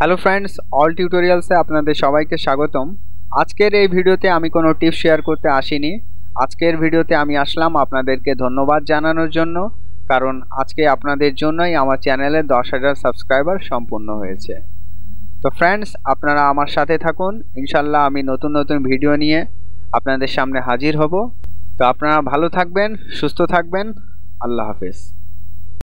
Hello friends all টিউটোরিয়ালসে আপনাদের সবাইকে স্বাগতম। আজকের এই ভিডিওতে আমি কোনো টিপস শেয়ার করতে আসিনি। আজকের ভিডিওতে আমি আসলাম আপনাদেরকে ধন্যবাদ জানানোর জন্য, কারণ আজকে আপনাদের জন্যই আমার চ্যানেলে দশ হাজার সাবস্ক্রাইবার সম্পূর্ণ হয়েছে। তো ফ্রেন্ডস আপনারা আমার সাথে থাকুন। ইনশাল্লাহ আমি নতুন নতুন ভিডিও নিয়ে আপনাদের সামনে হাজির হব। তো আপনারা ভালো থাকবেন, সুস্থ থাকবেন। আল্লাহ হাফেজ।